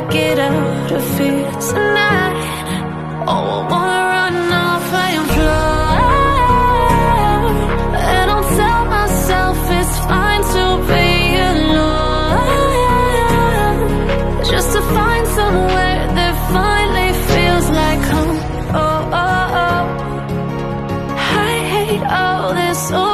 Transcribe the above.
gotta get out of here tonight. Oh, I wanna run off and fly. And I'll tell myself it's fine to be alone. Just to find somewhere that finally feels like home. Oh, oh, oh. I hate all this.